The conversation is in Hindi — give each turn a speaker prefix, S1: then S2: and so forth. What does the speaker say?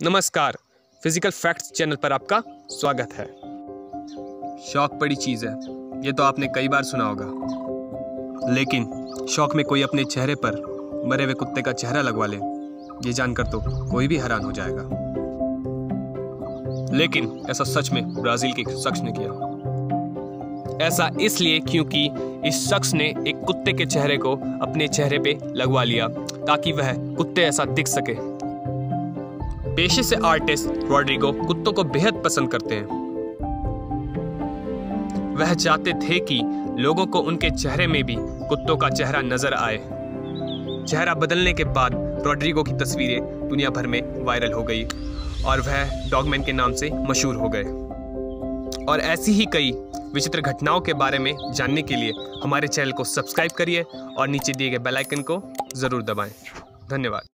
S1: नमस्कार फ़िज़िकल फैक्ट्स चैनल पर आपका स्वागत है। शौक बड़ी चीज़ है, ये तो आपने कई बार सुना होगा। लेकिन शौक में कोई अपने चेहरे पर मरे हुए कुत्ते का चेहरा लगवा ले, ये जानकर तो कोई भी हैरान हो जाएगा। लेकिन ऐसा सच में ब्राज़ील के शख्स ने किया। ऐसा इसलिए क्योंकि इस शख्स ने एक कुत्ते के चेहरे को अपने चेहरे पे लगवा लिया, ताकि वह कुत्ते ऐसा दिख सके। पेशे से आर्टिस्ट रॉड्रिगो कुत्तों को बेहद पसंद करते हैं। वह चाहते थे कि लोगों को उनके चेहरे में भी कुत्तों का चेहरा नज़र आए। चेहरा बदलने के बाद रॉड्रिगो की तस्वीरें दुनिया भर में वायरल हो गई और वह डॉगमैन के नाम से मशहूर हो गए। और ऐसी ही कई विचित्र घटनाओं के बारे में जानने के लिए हमारे चैनल को सब्सक्राइब करिए और नीचे दिए गए बेल आइकन को ज़रूर दबाएँ। धन्यवाद।